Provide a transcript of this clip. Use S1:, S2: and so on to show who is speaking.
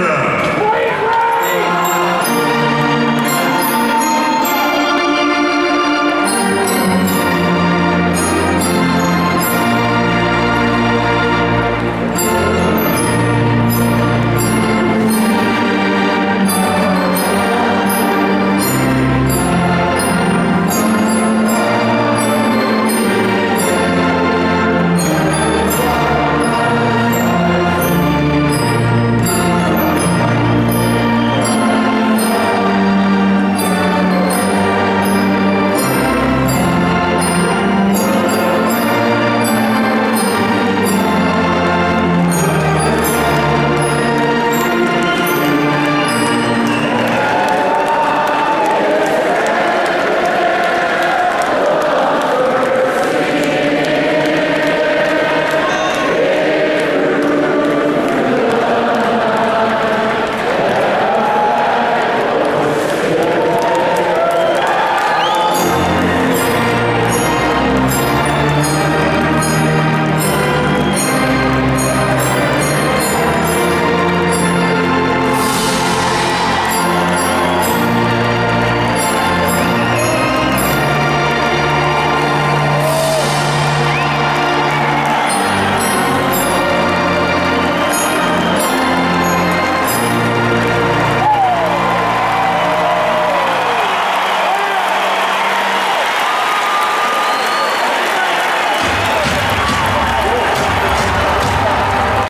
S1: Canada.